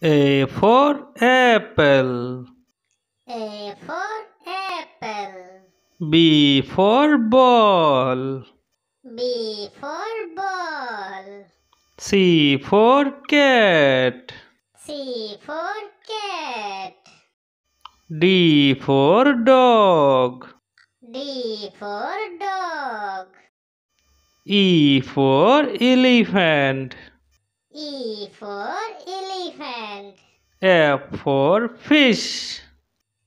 A for apple. A for apple. B for ball. B for ball. C for cat. C for cat. D for dog. D for dog. E for elephant. E for elephant. F for fish.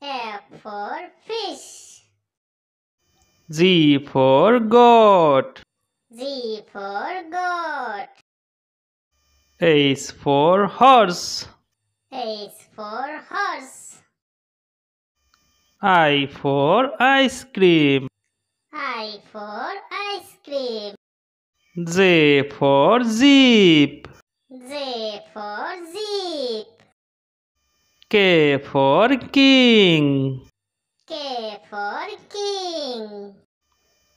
F for fish. G for goat. G for goat. H for horse. H for horse. I for ice cream. I for ice cream. J for jeep. J for zip. K for king. K for king.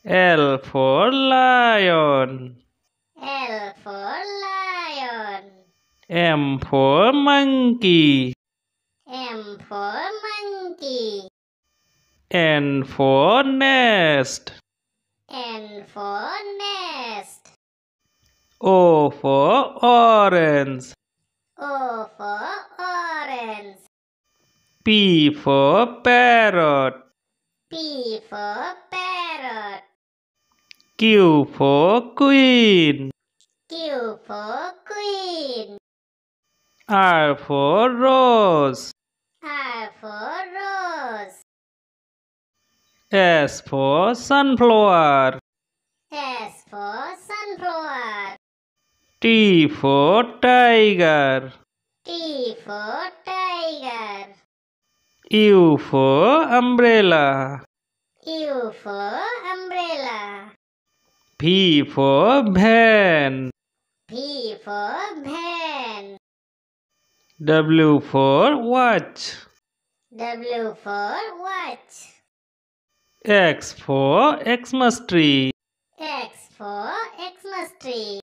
L for lion. L for lion. M for monkey. M for monkey. N for nest. N for nest. O for orange. O for orange. P for parrot. P for parrot. Q for queen. Q for queen. R for rose. R for rose. S for sunflower. S for sunflower. T for tiger. T for tiger. U for umbrella. U for umbrella. V for van. V for van. W for watch. W for watch. X for Xmas tree. X for Xmas tree.